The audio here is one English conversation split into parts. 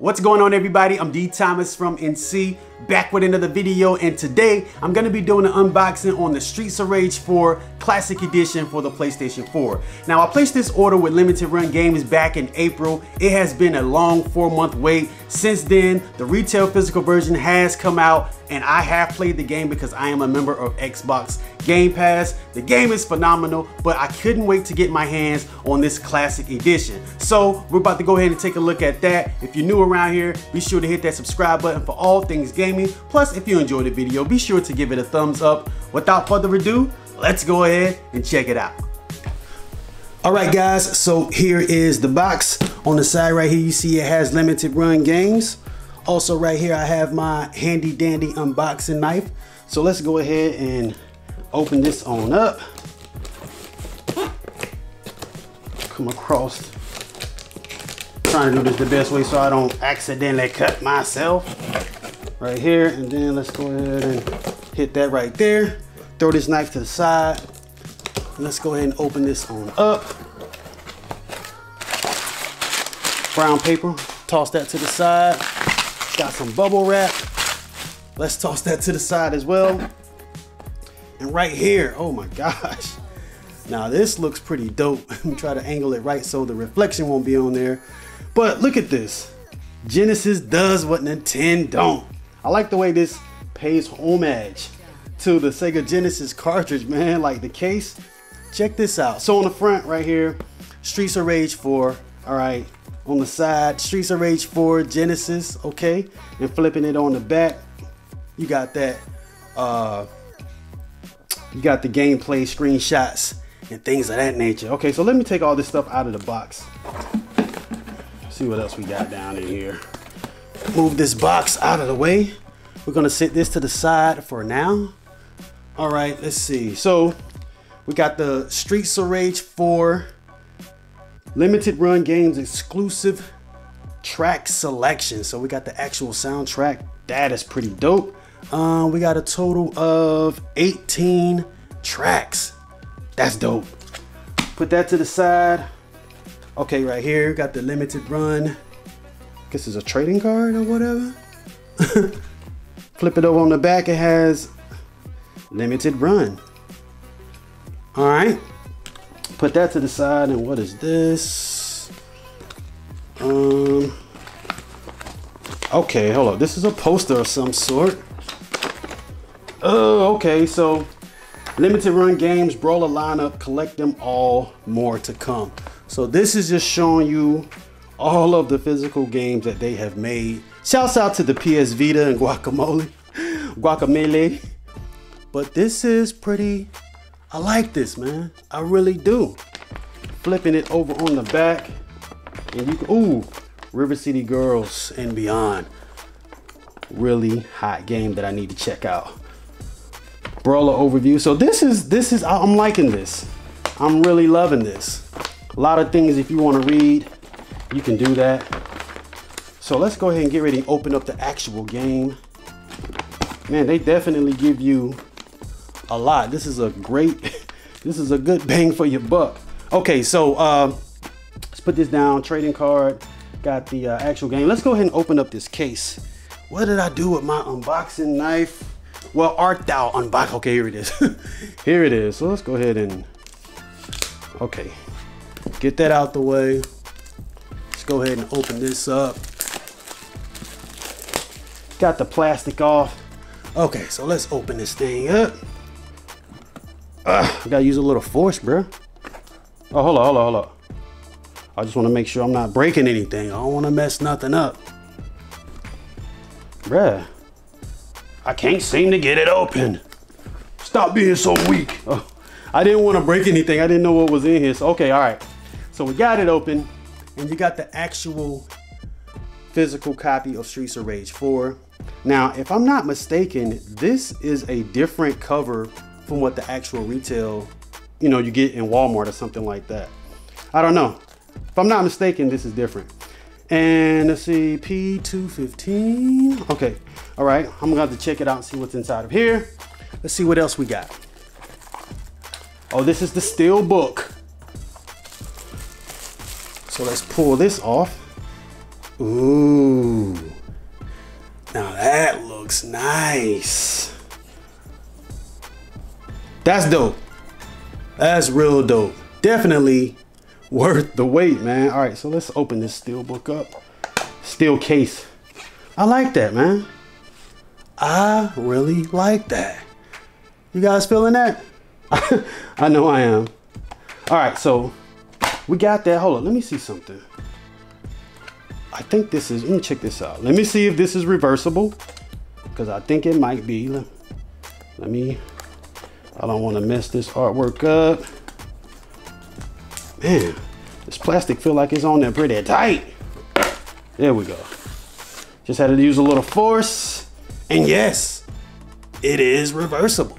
What's going on everybody? I'm D Thomas from NC, back with another video and today I'm going to be doing an unboxing on the Streets of Rage 4 Classic Edition for the PlayStation 4. Now I placed this order with Limited Run Games back in April. It has been a long four month wait. Since then, the retail physical version has come out and I have played the game because I am a member of Xbox Game Pass. The game is phenomenal, but I couldn't wait to get my hands on this classic edition. So we're about to go ahead and take a look at that. If you're new around here, be sure to hit that subscribe button for all things gaming. Plus, if you enjoyed the video, be sure to give it a thumbs up. Without further ado, let's go ahead and check it out. All right, guys, so here is the box. On the side right here, you see it has limited run games. Also right here, I have my handy dandy unboxing knife. So let's go ahead and open this on up. Come across, trying to do this the best way so I don't accidentally cut myself. Right here, and then let's go ahead and hit that right there. Throw this knife to the side. Let's go ahead and open this on up. Brown paper, toss that to the side. Got some bubble wrap. Let's toss that to the side as well. And right here, oh my gosh. Now this looks pretty dope. Let me try to angle it right so the reflection won't be on there. But look at this. Genesis does what Nintendo don't. I like the way this pays homage to the Sega Genesis cartridge, man. Like the case, check this out. So on the front right here, Streets of Rage 4, all right, on the side, Streets of Rage 4 Genesis, okay? And flipping it on the back, you got that, uh, you got the gameplay screenshots and things of that nature. Okay, so let me take all this stuff out of the box. See what else we got down in here. Move this box out of the way. We're gonna sit this to the side for now. All right, let's see. So we got the Streets of Rage 4 limited run games exclusive track selection. So we got the actual soundtrack. That is pretty dope. Uh, we got a total of 18 tracks. That's dope. Put that to the side. Okay, right here, got the limited run. Guess it's a trading card or whatever. Flip it over on the back, it has limited run. All right put that to the side and what is this? Um okay hold on this is a poster of some sort. Oh okay so limited run games brawler lineup collect them all more to come. So this is just showing you all of the physical games that they have made. Shouts out to the ps vita and guacamole guacamole. But this is pretty I like this, man. I really do. Flipping it over on the back. And you can, ooh, River City Girls and Beyond. Really hot game that I need to check out. Brawler overview. So this is, this is, I'm liking this. I'm really loving this. A lot of things if you want to read, you can do that. So let's go ahead and get ready and open up the actual game. Man, they definitely give you a lot. This is a great, this is a good bang for your buck. Okay, so uh, let's put this down. Trading card, got the uh, actual game. Let's go ahead and open up this case. What did I do with my unboxing knife? Well, art thou unbox? Okay, here it is. here it is. So let's go ahead and, okay, get that out the way. Let's go ahead and open this up. Got the plastic off. Okay, so let's open this thing up. Ugh, I gotta use a little force, bro. Oh, hold on, hold on, hold on. I just wanna make sure I'm not breaking anything. I don't wanna mess nothing up. Bruh, I can't seem to get it open. Stop being so weak. Oh, I didn't wanna break anything. I didn't know what was in here. So, okay, all right. So we got it open and you got the actual physical copy of Streets of Rage 4. Now, if I'm not mistaken, this is a different cover from what the actual retail, you know, you get in Walmart or something like that. I don't know. If I'm not mistaken, this is different. And let's see, P215. Okay, all right. I'm gonna have to check it out and see what's inside of here. Let's see what else we got. Oh, this is the steel book. So let's pull this off. Ooh. Now that looks nice. That's dope. That's real dope. Definitely worth the wait, man. All right, so let's open this steel book up. Steel case. I like that, man. I really like that. You guys feeling that? I know I am. All right, so we got that. Hold on, let me see something. I think this is, let me check this out. Let me see if this is reversible because I think it might be. Let, let me, I don't want to mess this artwork up. Man, this plastic feel like it's on there pretty tight. There we go. Just had to use a little force. And yes, it is reversible.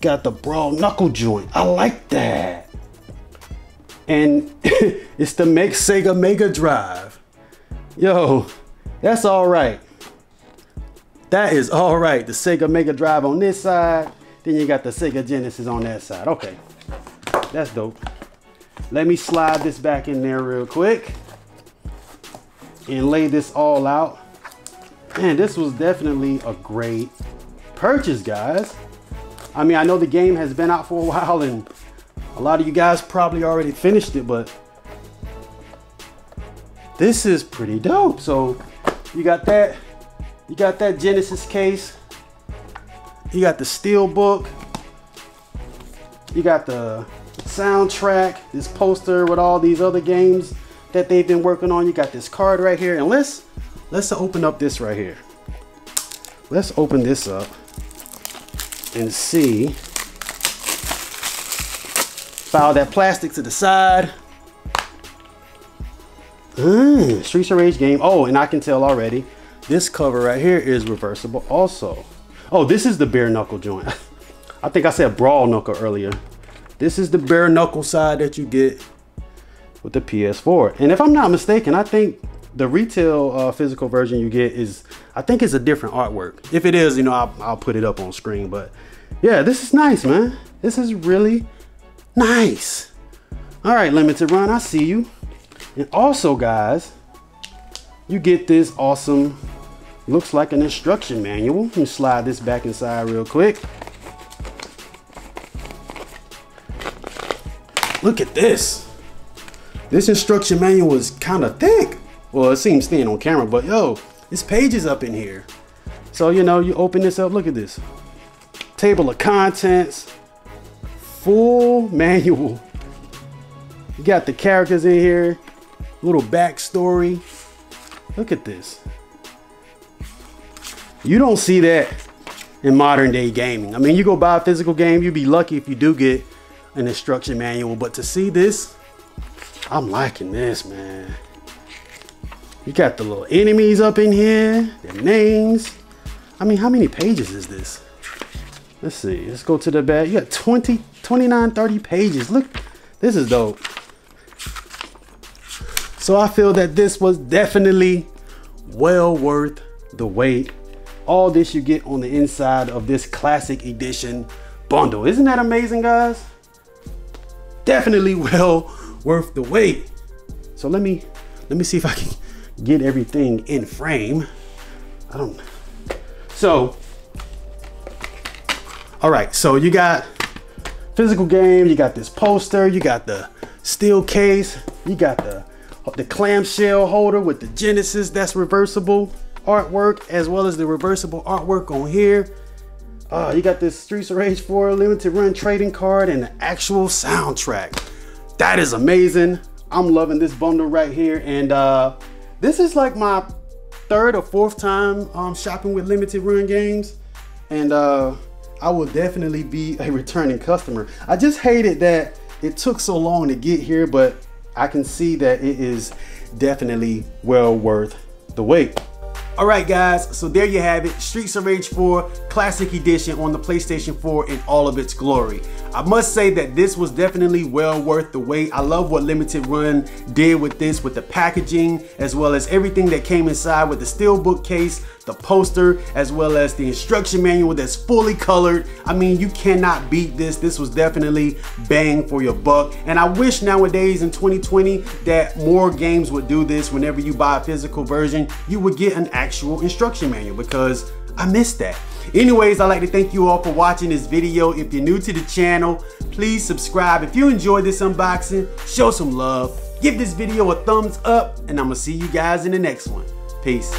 Got the brawl knuckle joint. I like that. And it's the Make Sega Mega Drive. Yo, that's all right. That is all right. The Sega Mega Drive on this side. Then you got the Sega Genesis on that side. Okay, that's dope. Let me slide this back in there real quick and lay this all out. Man, this was definitely a great purchase, guys. I mean, I know the game has been out for a while and a lot of you guys probably already finished it, but this is pretty dope. So you got that, you got that Genesis case. You got the steel book. You got the soundtrack, this poster with all these other games that they've been working on. You got this card right here. And let's let's open up this right here. Let's open this up and see. File that plastic to the side. Mm, Streets of Rage game. Oh, and I can tell already, this cover right here is reversible also. Oh, this is the bare knuckle joint. I think I said brawl knuckle earlier. This is the bare knuckle side that you get with the PS4. And if I'm not mistaken, I think the retail uh, physical version you get is, I think it's a different artwork. If it is, you know, I'll, I'll put it up on screen. But yeah, this is nice, man. This is really nice. All right, Limited Run, I see you. And also, guys, you get this awesome, looks like an instruction manual. Let me slide this back inside real quick. Look at this. This instruction manual is kind of thick. Well, it seems thin on camera, but yo, this pages up in here. So, you know, you open this up, look at this. Table of contents, full manual. You got the characters in here, little backstory. Look at this. You don't see that in modern day gaming. I mean, you go buy a physical game, you'd be lucky if you do get an instruction manual, but to see this, I'm liking this, man. You got the little enemies up in here, their names. I mean, how many pages is this? Let's see, let's go to the back. You got 20, 29, 30 pages. Look, this is dope. So I feel that this was definitely well worth the wait. All this you get on the inside of this classic edition bundle. Isn't that amazing, guys? definitely well worth the wait. So let me let me see if I can get everything in frame. I don't so all right so you got physical game you got this poster you got the steel case you got the the clamshell holder with the genesis that's reversible artwork as well as the reversible artwork on here uh, you got this Streets of Rage 4 limited run trading card and the actual soundtrack. That is amazing. I'm loving this bundle right here. And uh, this is like my third or fourth time um, shopping with limited run games. And uh, I will definitely be a returning customer. I just hated that it took so long to get here, but I can see that it is definitely well worth the wait. All right, guys, so there you have it. Streets of Rage 4 Classic Edition on the PlayStation 4 in all of its glory. I must say that this was definitely well worth the wait. I love what Limited Run did with this, with the packaging, as well as everything that came inside with the steelbook case, the poster, as well as the instruction manual that's fully colored. I mean, you cannot beat this. This was definitely bang for your buck. And I wish nowadays in 2020 that more games would do this whenever you buy a physical version, you would get an actual actual instruction manual because I missed that. Anyways, I'd like to thank you all for watching this video. If you're new to the channel, please subscribe. If you enjoyed this unboxing, show some love. Give this video a thumbs up, and I'm gonna see you guys in the next one. Peace.